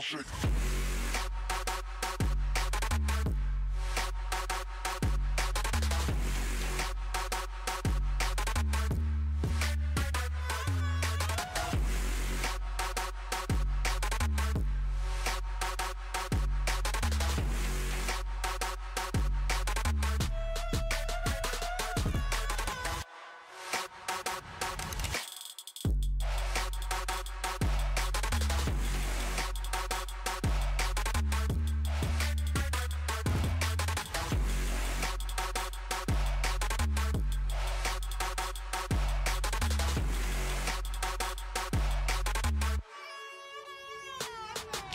shake. Yeah.